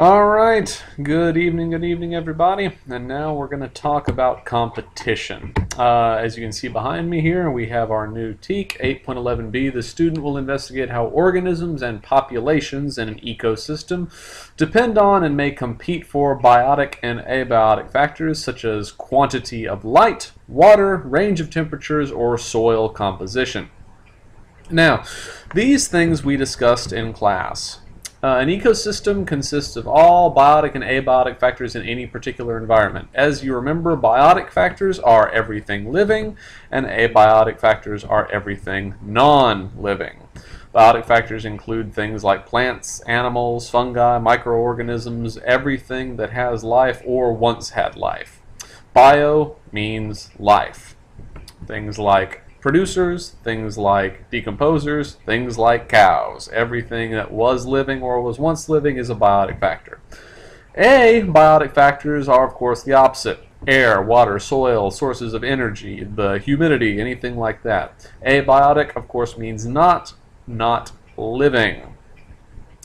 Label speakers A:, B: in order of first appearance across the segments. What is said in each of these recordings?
A: All right, good evening, good evening, everybody. And now we're going to talk about competition. Uh, as you can see behind me here, we have our new TEK 8.11b. The student will investigate how organisms and populations in an ecosystem depend on and may compete for biotic and abiotic factors such as quantity of light, water, range of temperatures, or soil composition. Now, these things we discussed in class. Uh, an ecosystem consists of all biotic and abiotic factors in any particular environment. As you remember, biotic factors are everything living, and abiotic factors are everything non-living. Biotic factors include things like plants, animals, fungi, microorganisms, everything that has life or once had life. Bio means life. Things like producers, things like decomposers, things like cows. Everything that was living or was once living is a biotic factor. Abiotic factors are, of course, the opposite. Air, water, soil, sources of energy, the humidity, anything like that. Abiotic, of course, means not, not living.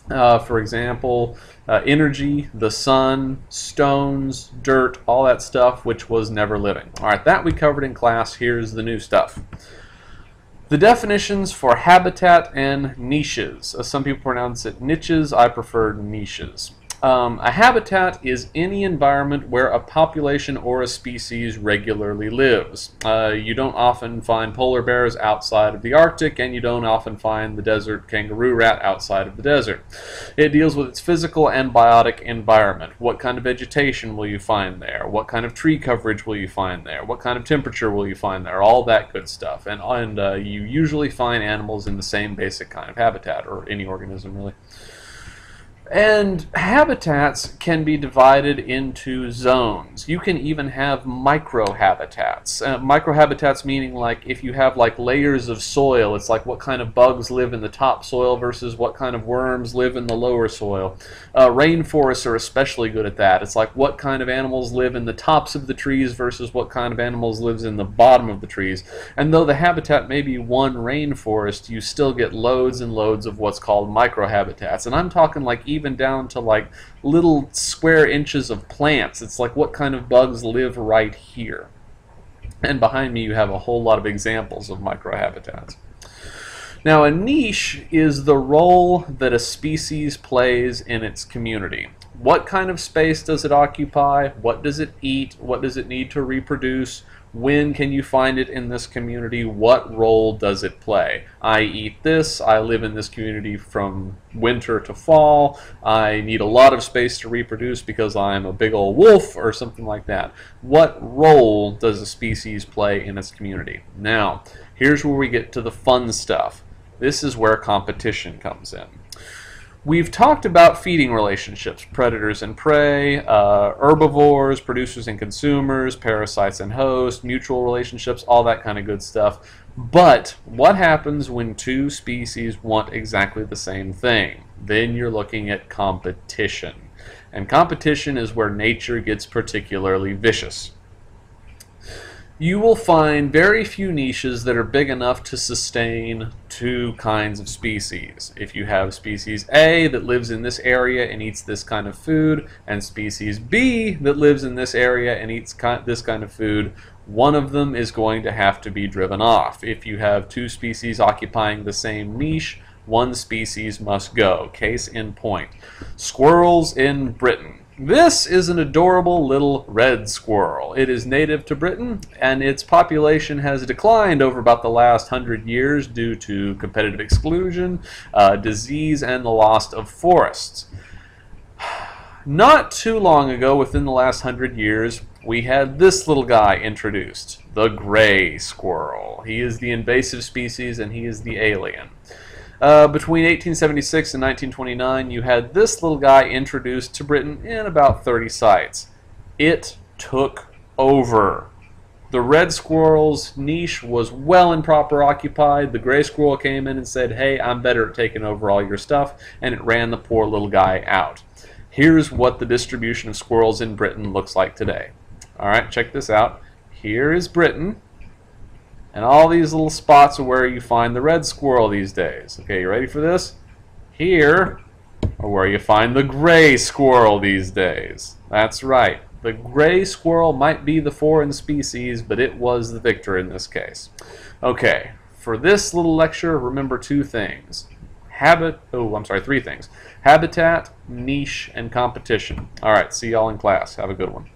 A: Uh, for example, uh, energy, the sun, stones, dirt, all that stuff which was never living. All right, that we covered in class. Here's the new stuff. The definitions for habitat and niches. Uh, some people pronounce it niches. I prefer niches. Um, a habitat is any environment where a population or a species regularly lives. Uh, you don't often find polar bears outside of the Arctic, and you don't often find the desert kangaroo rat outside of the desert. It deals with its physical and biotic environment. What kind of vegetation will you find there? What kind of tree coverage will you find there? What kind of temperature will you find there? All that good stuff. And, and uh, you usually find animals in the same basic kind of habitat, or any organism really. And habitats can be divided into zones. You can even have microhabitats. Uh, microhabitats meaning like if you have like layers of soil, it's like what kind of bugs live in the top soil versus what kind of worms live in the lower soil. Uh, rainforests are especially good at that. It's like what kind of animals live in the tops of the trees versus what kind of animals lives in the bottom of the trees. And though the habitat may be one rainforest, you still get loads and loads of what's called microhabitats. And I'm talking like even down to like little square inches of plants. It's like what kind of bugs live right here. And behind me you have a whole lot of examples of microhabitats. Now a niche is the role that a species plays in its community. What kind of space does it occupy? What does it eat? What does it need to reproduce? When can you find it in this community? What role does it play? I eat this. I live in this community from winter to fall. I need a lot of space to reproduce because I'm a big old wolf or something like that. What role does a species play in its community? Now, here's where we get to the fun stuff. This is where competition comes in. We've talked about feeding relationships, predators and prey, uh, herbivores, producers and consumers, parasites and hosts, mutual relationships, all that kind of good stuff. But what happens when two species want exactly the same thing? Then you're looking at competition. And competition is where nature gets particularly vicious you will find very few niches that are big enough to sustain two kinds of species. If you have species A that lives in this area and eats this kind of food, and species B that lives in this area and eats this kind of food, one of them is going to have to be driven off. If you have two species occupying the same niche, one species must go. Case in point. Squirrels in Britain. This is an adorable little red squirrel. It is native to Britain, and its population has declined over about the last hundred years due to competitive exclusion, uh, disease, and the loss of forests. Not too long ago, within the last hundred years, we had this little guy introduced, the gray squirrel. He is the invasive species, and he is the alien. Uh, between 1876 and 1929, you had this little guy introduced to Britain in about 30 sites. It took over. The red squirrel's niche was well and proper occupied. The gray squirrel came in and said, hey, I'm better at taking over all your stuff, and it ran the poor little guy out. Here's what the distribution of squirrels in Britain looks like today. All right, check this out. Here is Britain. And all these little spots are where you find the red squirrel these days. Okay, you ready for this? Here are where you find the gray squirrel these days. That's right. The gray squirrel might be the foreign species, but it was the victor in this case. Okay, for this little lecture, remember two things. Habit, oh, I'm sorry, three things. Habitat, niche, and competition. All right, see y'all in class. Have a good one.